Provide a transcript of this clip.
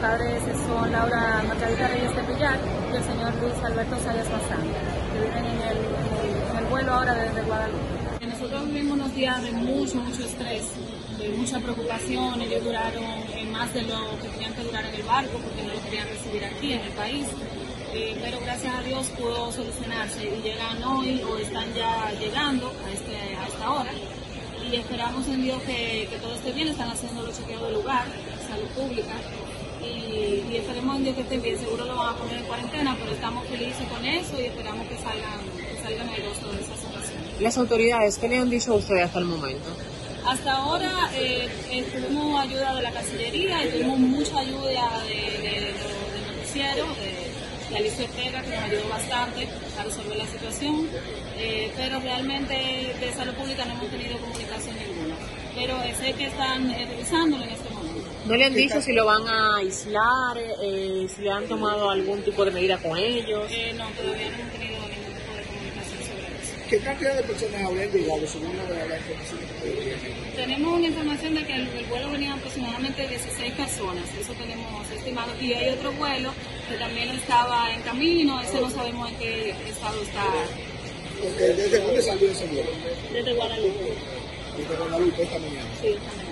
padres son Laura Margarita Reyes de Pillar y el señor Luis Alberto Sayas Bazán, que viven en el, en el vuelo ahora desde Guadalupe. Nosotros vivimos unos días de mucho, mucho estrés, de mucha preocupación. Ellos duraron más de lo que tenían que durar en el barco porque no lo querían recibir aquí en el país. Eh, pero gracias a Dios pudo solucionarse y llegan hoy o están ya llegando a, este, a esta hora y esperamos en Dios que, que todo esté bien, están haciendo los chequeos de lugar, salud pública y, y, esperemos en Dios que estén bien, seguro lo van a poner en cuarentena, pero estamos felices con eso y esperamos que salgan, que salgan airosos de esa situación. ¿Las autoridades qué le han dicho a ustedes hasta el momento? Hasta ahora eh, eh, tuvimos ayuda de la Cancillería y tuvimos mucha ayuda de, de, de, de noticiero, de, Alicia Ortega, que nos ayudó bastante a resolver la situación, eh, pero realmente de salud pública no hemos tenido comunicación ninguna. Pero sé que están revisándolo en este momento. ¿No le han dicho si lo van a aislar, eh, si le han tomado algún tipo de medida con ellos? Eh, no, todavía no hemos tenido ningún tipo de comunicación sobre eso. ¿Qué cantidad de personas habrían llegado según la, la información que Tenemos una información de que el, el vuelo venía aproximadamente 16 personas, eso tenemos estimado, y hay otro vuelo que también estaba en camino, ese no sabemos en qué estado está. Okay, ¿Desde dónde salió ese vuelo? Desde Guadalupe. Desde Guadalupe esta mañana. Sí, mañana.